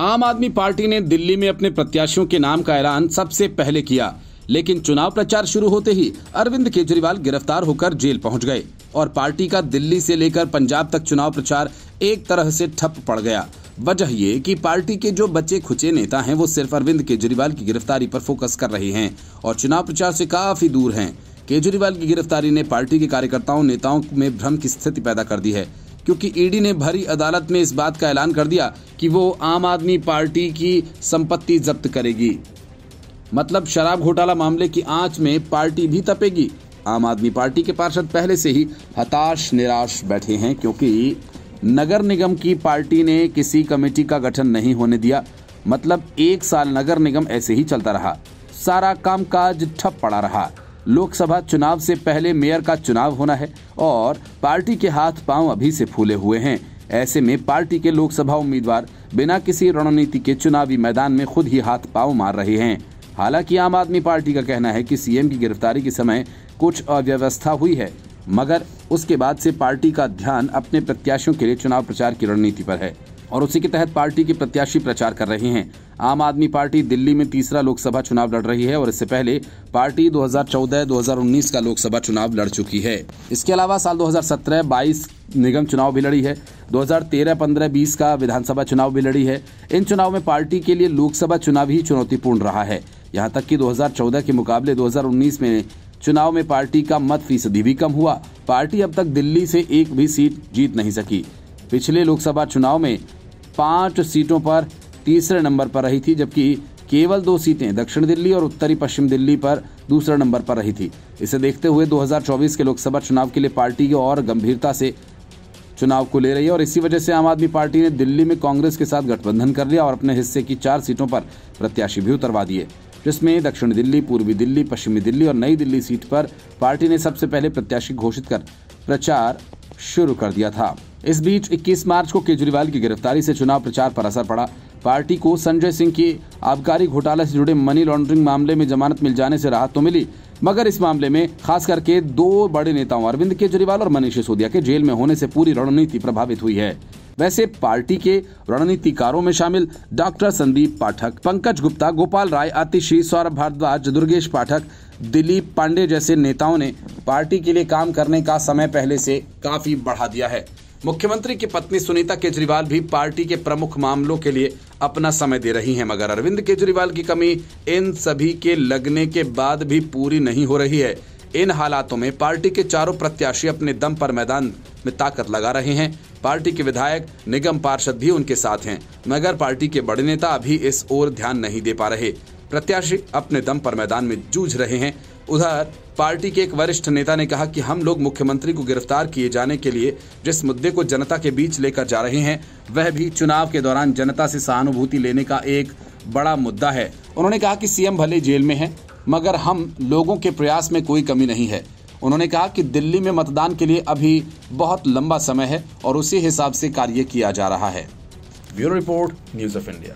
आम आदमी पार्टी ने दिल्ली में अपने प्रत्याशियों के नाम का ऐलान सबसे पहले किया, लेकिन चुनाव प्रचार शुरू होते ही अरविंद केजरीवाल गिरफ़्तार होकर जेल पहुँच गए और पार्टी का दिल्ली से लेकर पंजाब तक चुनाव प्रचार एक तरह से ठप पड़ गया। वजह ये कि पार्टी के जो बचे खुचे नेता हैं, वो सिर्फ़ अरविंद केजरीवाल की गिरफ्तारी पर फोकस कर रहे हैं और चुनाव प्रचार से काफ़ी दूर हैं। केजरीवाल की गिरफ्तारी ने पार्टी के कार्यकर्ताओं, नेताओं में भ्रम की स्थिति पैदा कर दी है। क्योंकि ईडी ने भरी अदालत में इस बात का ऐलान कर दिया कि वो आम आदमी पार्टी की संपत्ति जब्त करेगी। मतलब शराब घोटाला मामले की आँच में पार्टी भी तपेगी। आम आदमी पार्टी के पार्षद पहले से ही हताश, निराश बैठे हैं क्योंकि नगर निगम की पार्टी ने किसी कमेटी का गठन नहीं होने दिया। मतलब एक साल नगर निगम ऐसे ही चलता रहा। सारा कामकाज ठप पड़ा रहा। लोकसभा चुनाव से पहले मेयर का चुनाव होना है और पार्टी के हाथ पाँव अभी से फूले हुए हैं। ऐसे में पार्टी के लोकसभा उम्मीदवार बिना किसी रणनीति के चुनावी मैदान में खुद ही हाथ पाँव मार रहे हैं। हालाँकि आम आदमी पार्टी का कहना है कि सीएम की गिरफ्तारी के समय कुछ अव्यवस्था हुई है, मगर उसके बाद से पार्टी का ध्यान अपने प्रत्याशियों के लिए चुनाव प्रचार की रणनीति पर है। और उसी के तहत पार्टी के प्रत्याशी प्रचार कर रहे हैं। आम आदमी पार्टी दिल्ली में तीसरा लोकसभा चुनाव लड़ रही है और इससे पहले पार्टी 2014-2019 का लोकसभा चुनाव लड़ चुकी है। इसके अलावा साल 2017-22 निगम चुनाव भी लड़ी है। 2013-15-20 का विधानसभा चुनाव भी लड़ी है। इन चुनाव में पार्टी के लिए लोकसभा चुनाव ही चुनौतीपूर्ण रहा है। यहाँ तक कि 2014 के मुकाबले 2019 में चुनाव में पार्टी का मत फ़ीसदी भी कम हुआ। पार्टी अब तक दिल्ली से एक भी सीट जीत नहीं सकी। पिछले लोकसभा चुनाव में पाँच सीटों पर तीसरे नंबर पर रही थी, जबकि केवल दो सीटें दक्षिण दिल्ली और उत्तरी पश्चिम दिल्ली पर दूसरे नंबर पर रही थी। इसे देखते हुए 2024 के लोकसभा चुनाव के लिए पार्टी की और गंभीरता से चुनाव को ले रही है और इसी वजह से आम आदमी पार्टी ने दिल्ली में कांग्रेस के साथ गठबंधन कर लिया और अपने हिस्से की चार सीटों पर प्रत्याशी भी उतरवा दिए, जिसमें दक्षिण दिल्ली, पूर्वी दिल्ली, पश्चिमी दिल्ली और नई दिल्ली सीट पर पार्टी ने सबसे पहले प्रत्याशी घोषित कर प्रचार शुरू कर दिया था। इस बीच 21 मार्च को केजरीवाल की गिरफ्तारी से चुनाव प्रचार पर असर पड़ा। पार्टी को संजय सिंह की आबकारी घोटाला से जुड़े मनी लॉन्ड्रिंग मामले में जमानत मिल जाने से राहत तो मिली, मगर इस मामले में खास करके दो बड़े नेताओं अरविंद केजरीवाल और मनीष सिसोदिया के जेल में होने से पूरी रणनीति प्रभावित हुई है। वैसे पार्टी के रणनीतिकारों में शामिल डॉक्टर संदीप पाठक, पंकज गुप्ता, गोपाल राय, आतिशी, सौरभ भारद्वाज, दुर्गेश पाठक, दिलीप पांडे जैसे नेताओं ने पार्टी के लिए काम करने का समय पहले से काफ़ी बढ़ा दिया है। मुख्यमंत्री की पत्नी सुनीता केजरीवाल भी पार्टी के प्रमुख मामलों के लिए अपना समय दे रही हैं, मगर अरविंद केजरीवाल की कमी इन सभी के लगने के बाद भी पूरी नहीं हो रही है। इन हालातों में पार्टी के चारों प्रत्याशी अपने दम पर मैदान में ताकत लगा रहे हैं। पार्टी के विधायक, निगम पार्षद भी उनके साथ हैं, मगर पार्टी के बड़े नेता अभी इस ओर ध्यान नहीं दे पा रहे। प्रत्याशी अपने दम पर मैदान में जूझ रहे हैं। उधर, पार्टी के एक वरिष्ठ नेता ने कहा कि हम लोग मुख्यमंत्री को गिरफ़्तार किए जाने के लिए जिस मुद्दे को जनता के बीच लेकर जा रहे हैं, वह भी चुनाव के दौरान जनता से सहानुभूति लेने का एक बड़ा मुद्दा है। उन्होंने कहा कि सीएम भले जेल में है, मगर हम लोगों के प्रयास में कोई कमी नहीं है। उन्होंने कहा कि दिल्ली में मतदान के लिए अभी बहुत लंबा समय है और उसी हिसाब से कार्य किया जा रहा है। Bureau report, news of India.